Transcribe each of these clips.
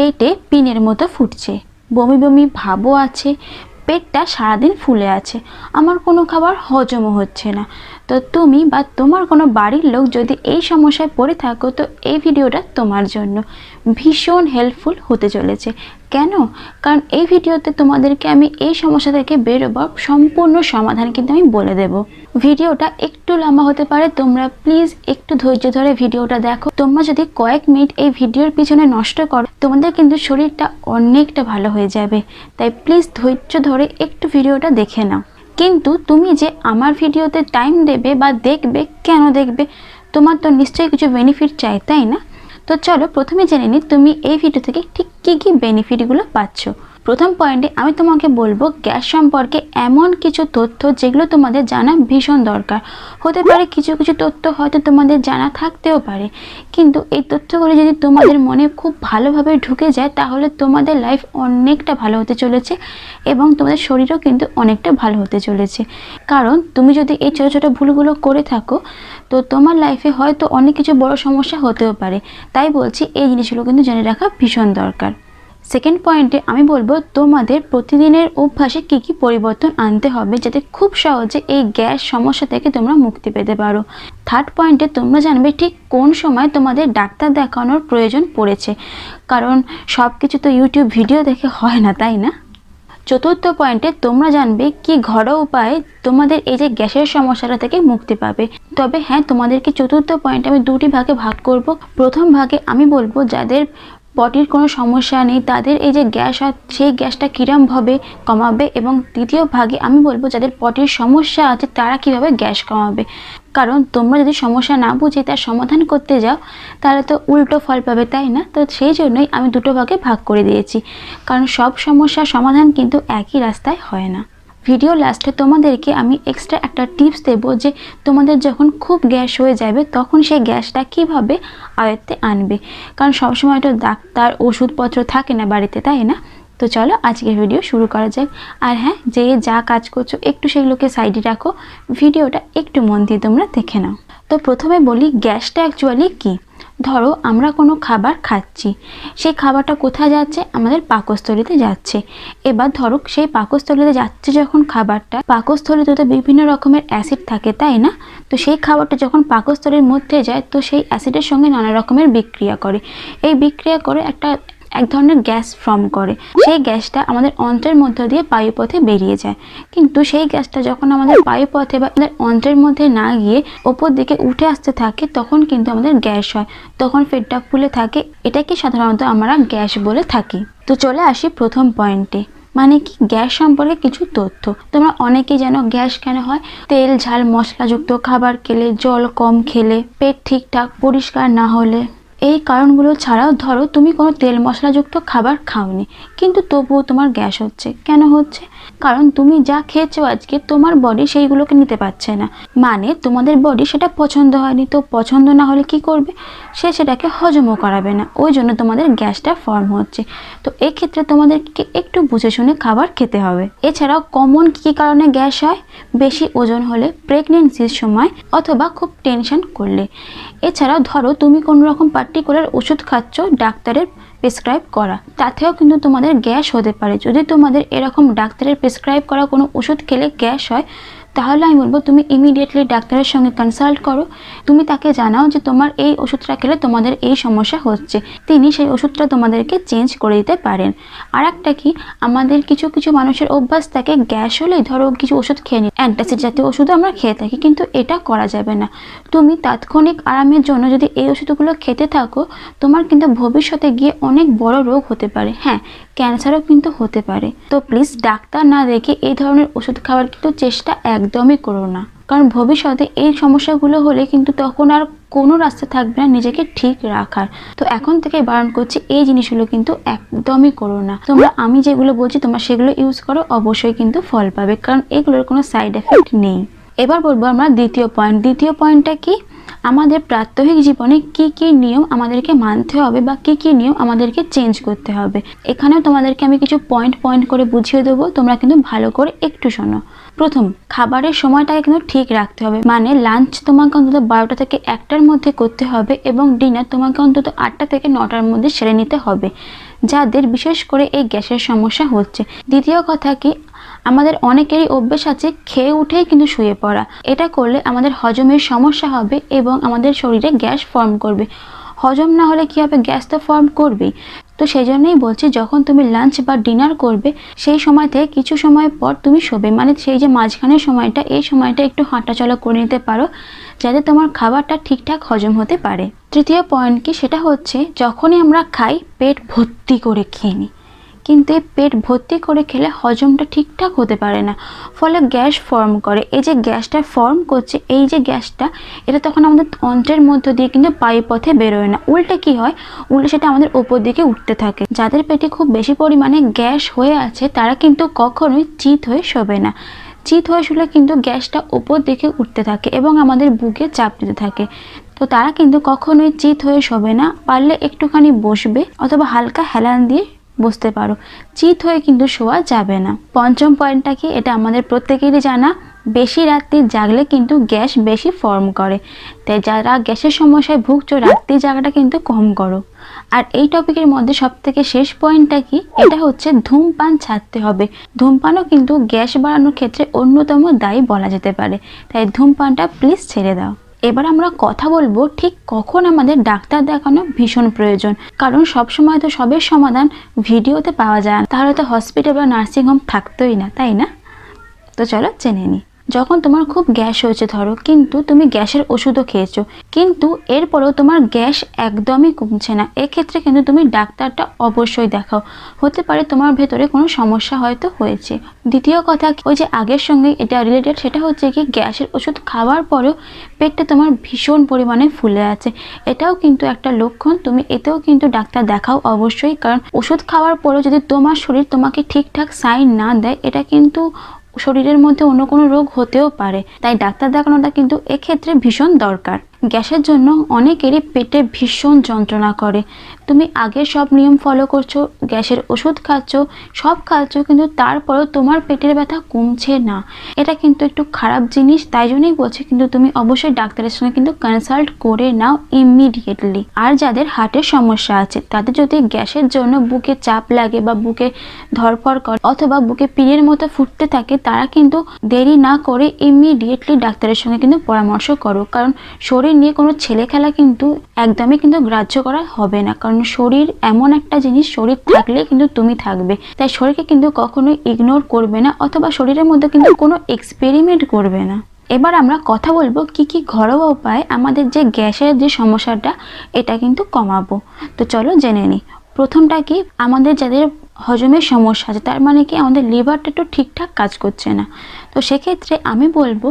পেটে পিনের মতো ফুটছে। বমি বমি ভাবও আছে, পেটটা সারাদিন ফুলে আছে। আমার কোনো খাবার হজমও হচ্ছে না। তো তুমি বা তোমার কোনো বাড়ির লোক যদি এই সমস্যায় পড়ে থাকো, তো এই ভিডিওটা তোমার জন্য ভীষণ হেল্পফুল হতে চলেছে। কেন? কারণ এই ভিডিওতে তোমাদেরকে আমি এই সমস্যা থেকে বেরোবার সম্পূর্ণ সমাধান কিন্তু আমি বলে দেব। ভিডিওটা একটু লম্বা হতে পারে, তোমরা প্লিজ একটু ধৈর্য ধরে ভিডিওটা দেখো। তোমরা যদি কয়েক মিনিট এই ভিডিওর পিছনে নষ্ট করো, তোমাদের কিন্তু শরীরটা অনেকটা ভালো হয়ে যাবে। তাই প্লিজ ধৈর্য ধরে একটু ভিডিওটা দেখে নাও। কিন্তু তুমি যে আমার ভিডিওতে টাইম দেবে বা দেখবে, কেন দেখবে, তোমার তো নিশ্চয়ই কিছু বেনিফিট চাই, তাই না? তো চলো প্রথমে জেনে নিই তুমি এই ভিডিও থেকে ঠিক কী কী বেনিফিটগুলো পাচ্ছ। প্রথম পয়েন্টে আমি তোমাকে বলব গ্যাস সম্পর্কে এমন কিছু তথ্য যেগুলো তোমাদের জানা ভীষণ দরকার। হতে পারে কিছু কিছু তথ্য হয়তো তোমাদের জানা থাকতেও পারে। কিন্তু এই তথ্যগুলো যদি তোমাদের মনে খুব ভালোভাবে ঢুকে যায়, তাহলে তোমাদের লাইফ অনেকটা ভালো হতে চলেছে এবং তোমাদের শরীরও কিন্তু অনেকটা ভালো হতে চলেছে। কারণ তুমি যদি এই ছোটো ছোটো ভুলগুলো করে থাকো, তো তোমার লাইফে হয়তো অনেক কিছু বড় সমস্যা হতেও পারে। তাই বলছি এই জিনিসগুলো কিন্তু জেনে রাখা ভীষণ দরকার। সেকেন্ড পয়েন্টে আমি বলব তোমাদের প্রতিদিনের অভ্যাসে কী কী পরিবর্তন আনতে হবে যাতে খুব সহজে এই গ্যাস সমস্যা থেকে তোমরা মুক্তি পেতে পারো। থার্ড পয়েন্টে তোমরা জানবে ঠিক কোন সময় তোমাদের ডাক্তার দেখানোর প্রয়োজন পড়েছে। কারণ সব কিছু তো ইউটিউব ভিডিও দেখে হয় না, তাই না? চতুর্থ পয়েন্টে তোমরা জানবে কি ঘরোয়া উপায়ে তোমাদের এই যে গ্যাসের সমস্যাটা থেকে মুক্তি পাবে। তবে হ্যাঁ তোমাদেরকে চতুর্থ পয়েন্ট আমি দুটি ভাগে ভাগ করব। প্রথম ভাগে আমি বলব যাদের বডির কোনো সমস্যা নেই, তাদের এই যে গ্যাস হয় সেই গ্যাসটা কীরমভাবে কমাবে এবং দ্বিতীয় ভাগে আমি বলব যাদের বডির সমস্যা আছে তারা কীভাবে গ্যাস কমাবে। কারণ তোমরা যদি সমস্যা না বুঝে তার সমাধান করতে যাও, তাহলে তো উল্টো ফল পাবে, তাই না? তো সেই জন্যই আমি দুটো ভাগে ভাগ করে দিয়েছি। কারণ সব সমস্যার সমাধান কিন্তু একই রাস্তায় হয় না। ভিডিও লাস্টে তোমাদেরকে আমি এক্সট্রা একটা টিপস দেবো যে তোমাদের যখন খুব গ্যাস হয়ে যাবে, তখন সেই গ্যাসটা কীভাবে আয়ত্তে আনবে? কারণ সবসময় তো ডাক্তার ওষুধপত্র থাকে না বাড়িতে, তাই না? তো চলো আজকের ভিডিও শুরু করা যাক। আর হ্যাঁ যে যা কাজ করছ, একটু সেগুলোকে সাইডে রাখো। ভিডিওটা একটু মন দিয়ে তোমরা দেখে নাও। তো প্রথমে বলি, গ্যাসটা অ্যাকচুয়ালি কী? ধরো, আমরা কোনো খাবার খাচ্ছি। সেই খাবারটা কোথায় যাচ্ছে? আমাদের পাকস্থলিতে যাচ্ছে। এবার ধরো, সেই পাকস্থলিতে যাচ্ছে যখন খাবারটা, পাকস্থলিতে তো বিভিন্ন রকমের অ্যাসিড থাকে, তাই না? তো সেই খাবারটা যখন পাকস্থলীর মধ্যে যায়, তো সেই অ্যাসিডের সঙ্গে নানা রকমের বিক্রিয়া করে। এই বিক্রিয়া করে একটা এক ধরনের গ্যাস ফর্ম করে। সেই গ্যাসটা আমাদের অন্ত্রের মধ্য দিয়ে বায়ুপথে বেরিয়ে যায়। কিন্তু সেই গ্যাসটা যখন আমাদের বায়ুপথে বা আমাদের অন্ত্রের মধ্যে না গিয়ে ওপর দিকে উঠে আসতে থাকে, তখন কিন্তু আমাদের গ্যাস হয়। তখন পেটটা ফুলে থাকে। এটাকে সাধারণত আমরা গ্যাস বলে থাকি। তো চলে আসি প্রথম পয়েন্টে। মানে কি? গ্যাস সম্পর্কে কিছু তথ্য। তোমরা অনেকেই জানো গ্যাস কেন হয়? তেল, ঝাল, মশলাযুক্ত খাবার খেলে জল কম খেলে, পেট ঠিকঠাক, পরিষ্কার না হলে। এই কারণগুলো ছাড়াও ধরো তুমি কোনো তেল মশলাযুক্ত খাবার খাওনি, কিন্তু তবুও তোমার গ্যাস হচ্ছে। কেন হচ্ছে? কারণ তুমি যা খেয়েছো আজকে তোমার বডি সেইগুলোকে নিতে পারছে না। মানে তোমাদের বডি সেটা পছন্দ হয়নি, তো পছন্দ না হলে কি করবে? সে সেটাকে হজমও করাবে না। ওই জন্য তোমাদের গ্যাসটা ফর্ম হচ্ছে। তো এক্ষেত্রে তোমাদেরকে একটু বুঝে শুনে খাবার খেতে হবে। এছাড়াও কমন কী কারণে গ্যাস হয়? বেশি ওজন হলে প্রেগনেন্সির সময় অথবা খুব টেনশন করলে। এছাড়াও ধরো তুমি কোনো রকম পার্টিকুলার ওষুধ খাচ্ছ, ডাক্তারের প্রেসক্রাইব করা। তাতেও কিন্তু তোমাদের গ্যাস হতে পারে। যদি তোমাদের এরকম ডাক্তারের প্রেসক্রাইব করা কোনো ওষুধ খেলে গ্যাস হয় তাহলে আমি বলব তুমি ইমিডিয়েটলি ডাক্তারের সঙ্গে কনসাল্ট করো। তুমি তাকে জানাও যে তোমার এই ওষুধটা খেলে তোমাদের এই সমস্যা হচ্ছে। তিনি সেই ওষুধটা তোমাদেরকে চেঞ্জ করে দিতে পারেন। আর একটা কি, আমাদের কিছু কিছু মানুষের অভ্যাস থাকে, গ্যাস হলেই ধরো কিছু ওষুধ খেয়ে নিই। অ্যান্টাসিড জাতীয় ওষুধও আমরা খেয়ে থাকি, কিন্তু এটা করা যাবে না। তুমি তাৎক্ষণিক আরামের জন্য যদি এই ওষুধগুলো খেতে থাকো, তোমার কিন্তু ভবিষ্যতে গিয়ে অনেক বড় রোগ হতে পারে। হ্যাঁ ক্যান্সারও কিন্তু হতে পারে। তো প্লিজ ডাক্তার না দেখে এই ধরনের ওষুধ খাওয়ার কিন্তু চেষ্টা একদমই করো না। কারণ ভবিষ্যতে এই সমস্যাগুলো হলে কিন্তু তখন আর কোনো রাস্তা থাকবে না নিজেকে ঠিক রাখার। তো এখন থেকে বারণ করছি, এই জিনিসগুলো কিন্তু একদমই করো না। তোমরা আমি যেগুলো বলছি, তোমরা সেগুলো ইউজ করো, অবশ্যই কিন্তু ফল পাবে। কারণ এগুলোর কোনো সাইড এফেক্ট নেই। এবার বলব আমরা দ্বিতীয় পয়েন্ট দ্বিতীয় পয়েন্টটা কি? আমাদের প্রাত্যহিক জীবনে কি কি নিয়ম আমাদেরকে মানতে হবে বা কি কি নিয়ম আমাদেরকে চেঞ্জ করতে হবে? এখানেও তোমাদেরকে আমি কিছু পয়েন্ট পয়েন্ট করে বুঝিয়ে দেবো, তোমরা কিন্তু ভালো করে একটু শোনো। প্রথম, খাবারের সময়টাকে কিন্তু ঠিক রাখতে হবে। মানে লাঞ্চ তোমাকে অন্তত বারোটা থেকে একটার মধ্যে করতে হবে এবং ডিনার তোমাকে অন্তত আটটা থেকে নটার মধ্যে সেরে নিতে হবে। যাদের বিশেষ করে এই গ্যাসের সমস্যা হচ্ছে। দ্বিতীয় কথা কি? আমাদের অনেকেরই অভ্যেস আছে খেয়ে উঠেই কিন্তু শুয়ে পড়া। এটা করলে আমাদের হজমের সমস্যা হবে এবং আমাদের শরীরে গ্যাস ফর্ম করবে। হজম না হলে কী হবে? গ্যাস তো ফর্ম করবেই। তো সেই জন্যই বলছি, যখন তুমি লাঞ্চ বা ডিনার করবে, সেই সময় থেকে কিছু সময় পর তুমি শোবে। মানে সেই যে মাঝখানের সময়টা, এই সময়টা একটু হাঁটাচলা করে নিতে পারো, যাতে তোমার খাবারটা ঠিকঠাক হজম হতে পারে। তৃতীয় পয়েন্ট কি? সেটা হচ্ছে, যখনই আমরা খাই, পেট ভর্তি করে খেয়ে নিই। কিন্তু এই পেট ভর্তি করে খেলে হজমটা ঠিকঠাক হতে পারে না। ফলে গ্যাস ফর্ম করে। এই যে গ্যাসটা ফর্ম করছে, এই যে গ্যাসটা, এটা তখন আমাদের অন্ত্রের মধ্য দিয়ে কিন্তু বায়ুপথে বেরোয় না। উল্টে কি হয়? উল্টে সেটা আমাদের ওপর দিকে উঠতে থাকে। যাদের পেটে খুব বেশি পরিমাণে গ্যাস হয়ে আছে, তারা কিন্তু কখনোই চিত হয়ে শোবে না। চিত হয়ে শুলে কিন্তু গ্যাসটা ওপর দিকে উঠতে থাকে এবং আমাদের বুকে চাপ দিতে থাকে। তো তারা কিন্তু কখনোই চিত হয়ে শোবে না। পারলে একটুখানি বসবে অথবা হালকা হেলান দিয়ে বসতে পারো। চিত হয়ে কিন্তু শোয়া যাবে না। পঞ্চম পয়েন্টটা কি? এটা আমাদের প্রত্যেকেরই জানা। বেশি রাত্রি জাগলে কিন্তু গ্যাস বেশি ফর্ম করে। তাই যারা গ্যাসের সমস্যায় ভুগছো, রাত্রি জাগাটা কিন্তু কম করো। আর এই টপিকের মধ্যে সব থেকে শেষ পয়েন্টটা কি? এটা হচ্ছে ধূমপান ছাড়তে হবে। ধূমপানও কিন্তু গ্যাস বাড়ানোর ক্ষেত্রে অন্যতম দায়ী বলা যেতে পারে। তাই ধূমপানটা প্লিজ ছেড়ে দাও। এবার আমরা কথা বলব ঠিক কখন আমাদের ডাক্তার দেখানো ভীষণ প্রয়োজন। কারণ সবসময় তো সবের সমাধান ভিডিওতে পাওয়া যায় না। তাহলে তো হসপিটাল বা নার্সিংহোম থাকতোই না, তাই না? তো চলো জেনে নিই যখন তোমার খুব গ্যাস হয়েছে, ধরো, কিন্তু তুমি গ্যাসের ওষুধও খেয়েছো, কিন্তু এরপরেও তোমার গ্যাস একদমই কমছে না। এক্ষেত্রে কিন্তু তুমি ডাক্তারটা অবশ্যই দেখাও। হতে পারে তোমার ভেতরে কোনো সমস্যা হয়তো হয়েছে। দ্বিতীয় কথা, ওই যে আগের সঙ্গে এটা রিলেটেড সেটা হচ্ছে কি, গ্যাসের ওষুধ খাওয়ার পরেও পেটটা তোমার ভীষণ পরিমাণে ফুলে আছে। এটাও কিন্তু একটা লক্ষণ, তুমি এতেও কিন্তু ডাক্তার দেখাও অবশ্যই, কারণ ওষুধ খাওয়ার পরেও যদি তোমার শরীর তোমাকে ঠিকঠাক সাইন না দেয়, এটা কিন্তু শরীরের মধ্যে অন্য কোনো রোগ হতেও পারে। তাই ডাক্তার দেখানোটা কিন্তু এক্ষেত্রে ভীষণ দরকার। গ্যাসের জন্য অনেকেরই পেটে ভীষণ যন্ত্রণা করে। তুমি আগে সব নিয়ম ফলো করছ, গ্যাসের ওষুধ খাচ্ছ, সব খাচ্ছ, কিন্তু তারপরেও তোমার পেটের ব্যথা কমছে না। এটা কিন্তু একটু খারাপ জিনিস, তাই জন্যই বলছি কিন্তু তুমি অবশ্যই ডাক্তারের সঙ্গে কিন্তু কনসাল্ট করে নাও ইমিডিয়েটলি আর যাদের হার্টের সমস্যা আছে, তাদের যদি গ্যাসের জন্য বুকে চাপ লাগে বা বুকে ধরফর করে অথবা বুকে পিড়ের মতো ফুটতে থাকে, তারা কিন্তু দেরি না করে ইমিডিয়েটলি ডাক্তারের সঙ্গে কিন্তু পরামর্শ করো। কারণ শরীর নিয়ে কোনো ছেলে খেলা কিন্তু একদমই কিন্তু গ্রাহ্য করা হবে না। কারণ শরীর এমন একটা জিনিস, শরীর থাকলে কিন্তু তুমি থাকবে। তাই শরীরকে কিন্তু কখনোই ইগনোর করবে না অথবা শরীরের মধ্যে কিন্তু কোনো এক্সপেরিমেন্ট করবে না। এবার আমরা কথা বলব কি কি ঘরোয়া উপায় আমাদের যে গ্যাসের যে সমস্যাটা, এটা কিন্তু কমাবো। তো চলো জেনে নিই প্রথমটা কি, আমাদের যাদের হজমের সমস্যা আছে, তার মানে কি আমাদের লিভারটা একটু ঠিকঠাক কাজ করছে না। তো সেক্ষেত্রে আমি বলব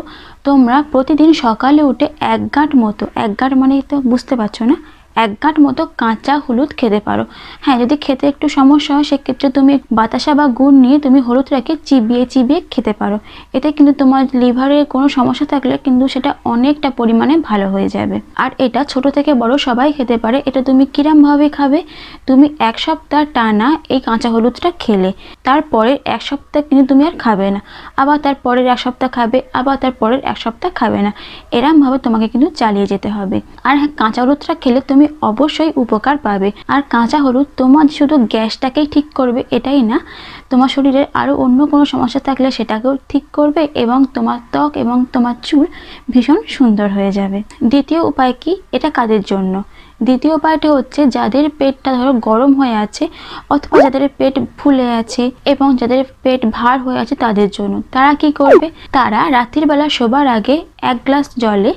তোমরা প্রতিদিন সকালে উঠে এক গাঁট মতো এক গাঁট মানে তো বুঝতে পারছ না? এক গাঁট মতো কাঁচা হলুদ খেতে পারো। হ্যাঁ যদি খেতে একটু সমস্যা হয়, সেক্ষেত্রে তুমি বাতাসা বা গুড় নিয়ে তুমি হলুদটাকে চিবিয়ে চিবিয়ে খেতে পারো। এতে কিন্তু তোমার লিভারের কোনো সমস্যা থাকলে কিন্তু সেটা অনেকটা পরিমাণে ভালো হয়ে যাবে। আর এটা ছোট থেকে বড় সবাই খেতে পারে। এটা তুমি কিরমভাবে খাবে? তুমি এক সপ্তাহ টানা এই কাঁচা হলুদটা খেলে। তারপরের এক সপ্তাহ কিন্তু তুমি আর খাবে না। আবার তার পরের এক সপ্তাহ খাবে, আবার তার পরের এক সপ্তাহ খাবে না। এরমভাবে তোমাকে কিন্তু চালিয়ে যেতে হবে। আর হ্যাঁ কাঁচা হলুদটা খেলে তুমি অবশ্যই উপকার পাবে। আর কাঁচা হলুদ, তোমার শুধু গ্যাসটাকেই ঠিক করবে, এটাই না। তোমার শরীরের আরও অন্য কোনো সমস্যা থাকলে সেটাকেও ঠিক করবে এবং তোমার ত্বক এবং তোমার চুল ভীষণ সুন্দর হয়ে যাবে। দ্বিতীয় উপায় কি? এটা কাদের জন্য? দ্বিতীয় উপায়টা হচ্ছে যাদের পেটটা ধরো গরম হয়ে আছে অথবা যাদের পেট ফুলে আছে এবং যাদের পেট ভার হয়ে আছে তাদের জন্য। তারা কি করবে? তারা রাত্রির বেলা শোবার আগে এক গ্লাস জলে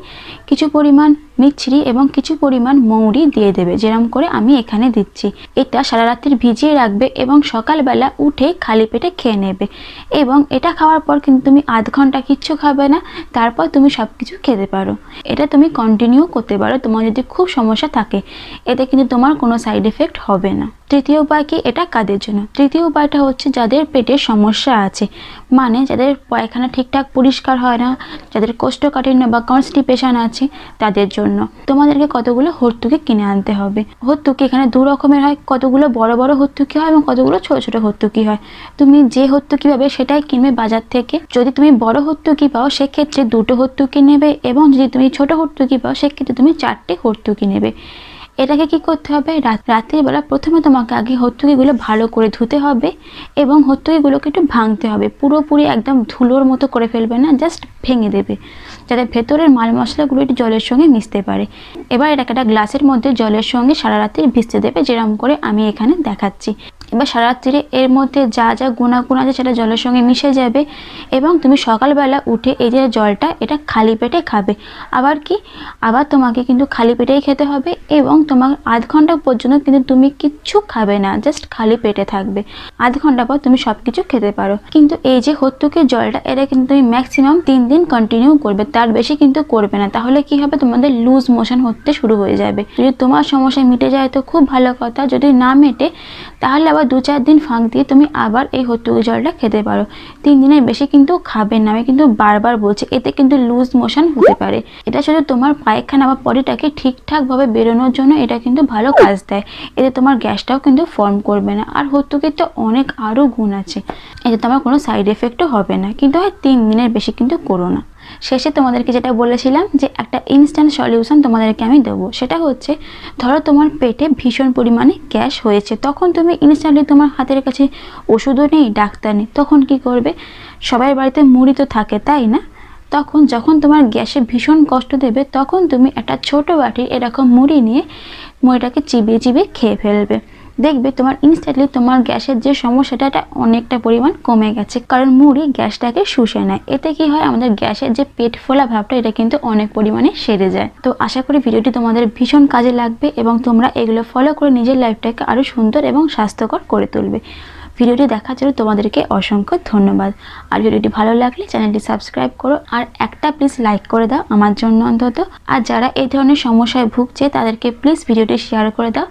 কিছু পরিমাণ মিছরি এবং কিছু পরিমাণ মৌরি দিয়ে দেবে। যেরকম করে আমি এখানে দিচ্ছি। এটা সারা রাত্রির ভিজিয়ে রাখবে এবং সকালবেলা উঠে খালি পেটে খেয়ে নেবে। এবং এটা খাওয়ার পর কিন্তু তুমি আধ ঘণ্টা কিচ্ছু খাবে না, তারপর তুমি সব কিছু খেতে পারো। এটা তুমি কন্টিনিউ করতে পারো। তোমার যদি খুব সমস্যা থাকে, এতে কিন্তু তোমার কোনো সাইড এফেক্ট হবে না। তৃতীয় উপায় কি? এটা কাদের জন্য? তৃতীয় উপায়টা হচ্ছে যাদের পেটের সমস্যা আছে। মানে যাদের পায়খানা ঠিকঠাক পরিষ্কার হয় না, যাদের কোষ্ঠকাঠিন্য বা কনস্টিপেশন আছে, তাদের জন্য। তোমাদেরকে কতগুলো হর্তুকি কিনে আনতে হবে। হর্তুকি এখানে দু রকমের হয়। কতগুলো বড় বড় হর্তুকি হয় এবং কতগুলো ছোট ছোট হর্তুকি হয়। তুমি যে হর্তুকি পাবে সেটাই কিনবে বাজার থেকে। যদি তুমি বড় হর্তুকি পাও, সেক্ষেত্রে দুটো হর্তুকি নেবে এবং যদি তুমি ছোট হর্তুকি পাও, সেক্ষেত্রে তুমি চারটে হর্তুকি নেবে। এটাকে কি করতে হবে? রাতের বেলা প্রথমে তোমাকে আগে হত্যুকিগুলো ভালো করে ধুতে হবে এবং হত্যুকিগুলোকে একটু ভাঙতে হবে। পুরোপুরি একদম ধুলোর মতো করে ফেলবে না জাস্ট ভেঙে দেবে। যাতে ভেতরের মাল মশলাগুলো একটু জলের সঙ্গে মিশতে পারে। এবার এটাকে একটা গ্লাসের মধ্যে জলের সঙ্গে সারা রাত্রি ভিজতে দেবে যেরকম করে আমি এখানে দেখাচ্ছি। এবার সারা রাত্রিরে এর মধ্যে যা যা গুণাগুণ আছে সেটা জলের সঙ্গে মিশে যাবে এবং তুমি সকালবেলা উঠে এই যে জলটা, এটা খালি পেটে খাবে। আবার কি? আবার তোমাকে কিন্তু খালি পেটেই খেতে হবে এবং তোমার আধ ঘণ্টা পর্যন্ত কিন্তু তুমি কিচ্ছু খাবে না জাস্ট খালি পেটে থাকবে। আধ ঘণ্টা পর তুমি সব কিছু খেতে পারো। কিন্তু এই যে হত্যুকের জলটা, এটা কিন্তু তুমি ম্যাক্সিমাম তিন দিন কন্টিনিউ করবে, তার বেশি কিন্তু করবে না। তাহলে কি হবে? তোমাদের লুজ মোশন হতে শুরু হয়ে যাবে। যদি তোমার সমস্যা মিটে যায়, তো খুব ভালো কথা। যদি না মেটে, তাহলে আবার দু চার দিন ফাঁক দিয়ে তুমি আবার এই হত্যুকি জলটা খেতে পারো। তিন দিনের বেশি কিন্তু খাবে না। আমি কিন্তু বারবার বলছি, এতে কিন্তু লুজ মোশন হতে পারে। এটা শুধু তোমার পায়খানা বা পরিটাকে ঠিকঠাকভাবে বেরোনোর জন্য এটা কিন্তু ভালো কাজ দেয়। এতে তোমার গ্যাসটাও কিন্তু ফর্ম করবে না। আর হত্যুকির তো অনেক আরও গুণ আছে। এতে তোমার কোনো সাইড এফেক্টও হবে না। কিন্তু হয় তিন দিনের বেশি কিন্তু করো না। শেষে তোমাদেরকে যেটা বলেছিলাম যে একটা ইনস্ট্যান্ট সলিউশন তোমাদেরকে আমি দেবো। সেটা হচ্ছে, ধরো তোমার পেটে ভীষণ পরিমাণে গ্যাস হয়েছে, তখন তুমি ইনস্ট্যান্টলি তোমার হাতের কাছে ওষুধও নেই, ডাক্তার নেই, তখন কি করবে? সবাই বাড়িতে মুড়ি তো থাকে, তাই না? তখন যখন তোমার গ্যাসে ভীষণ কষ্ট দেবে, তখন তুমি একটা ছোট বাটির এরকম মুড়ি নিয়ে মুড়িটাকে চিবিয়ে চিবিয়ে খেয়ে ফেলবে। দেখবে তোমার ইনস্ট্যান্টলি তোমার গ্যাসের যে সমস্যাটা, এটা অনেকটা পরিমাণ কমে গেছে। কারণ মুড়ি গ্যাসটাকে শুষে নেয়। এতে কি হয়? আমাদের গ্যাসের যে পেট ফোলা ভাবটা, এটা কিন্তু অনেক পরিমাণে সেরে যায়। তো আশা করি ভিডিওটি তোমাদের ভীষণ কাজে লাগবে এবং তোমরা এগুলো ফলো করে নিজের লাইফটাকে আরও সুন্দর এবং স্বাস্থ্যকর করে তুলবে। ভিডিওটি দেখার জন্য তোমাদেরকে অসংখ্য ধন্যবাদ। আর ভিডিওটি ভালো লাগলে চ্যানেলটি সাবস্ক্রাইব করো। আর একটা প্লিজ লাইক করে দাও আমার জন্য অন্তত। আর যারা এই ধরনের সমস্যায় ভুগছে, তাদেরকে প্লিজ ভিডিওটি শেয়ার করে দাও।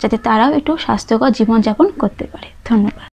যাতে তারাও একটু স্বাস্থ্যকর জীবনযাপন করতে পারে। ধন্যবাদ।